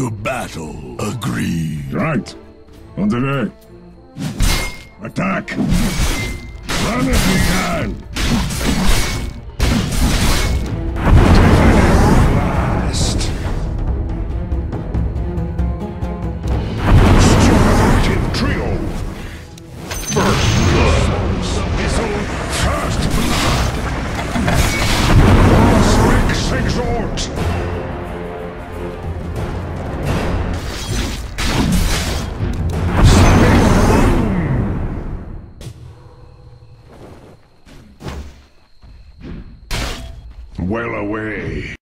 To battle. Agreed. Right. On the way. Attack! Run if we can! Well away.